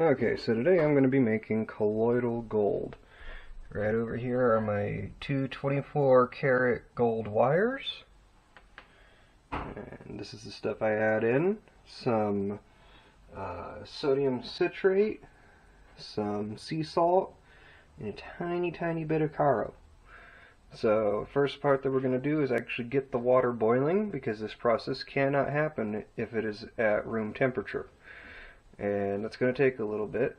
Okay, so today I'm going to be making colloidal gold. Right over here are my two 24 karat gold wires. And this is the stuff I add in. Some uh, sodium citrate, some sea salt, and a tiny, tiny bit of Karo. So first part that we're going to do is actually get the water boiling because this process cannot happen if it is at room temperature and that's going to take a little bit.